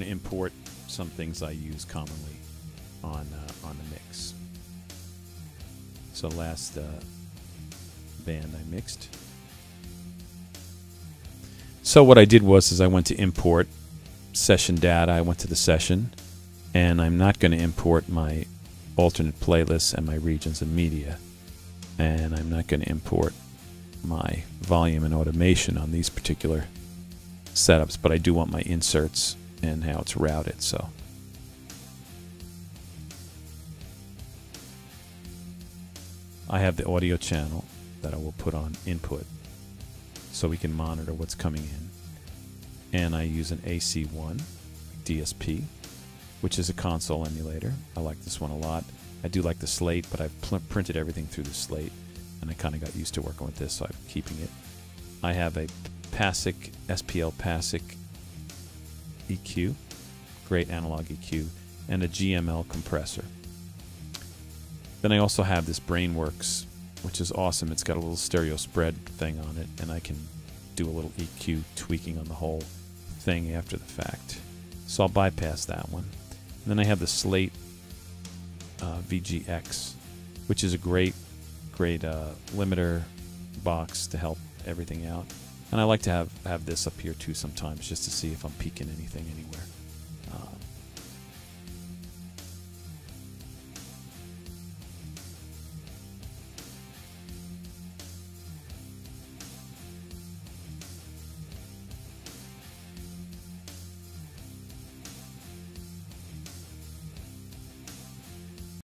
to import some things I use commonly on uh, on the mix. So last uh, band I mixed. So what I did was is I went to import session data. I went to the session, and I'm not going to import my alternate playlists and my regions and media, and I'm not going to import my volume and automation on these particular setups, but I do want my inserts and how it's routed. So. I have the audio channel that I will put on input so we can monitor what's coming in. And I use an AC1 DSP, which is a console emulator. I like this one a lot. I do like the slate, but I've printed everything through the slate, and I kind of got used to working with this, so I'm keeping it. I have a Passeq, SPL Passeq EQ, great analog EQ, and a GML compressor. Then I also have this Brainworx, which is awesome. It's got a little stereo spread thing on it, and I can do a little EQ tweaking on the whole thing after the fact. So I'll bypass that one. And then I have the Slate uh, FG-X, which is a great, great uh, limiter box to help everything out. And I like to have, have this up here too sometimes just to see if I'm peeking anything anywhere.